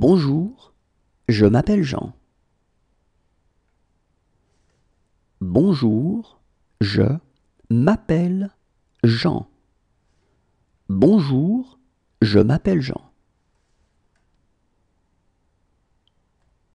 Bonjour, je m'appelle Jean. Bonjour, je m'appelle Jean. Bonjour, je m'appelle Jean.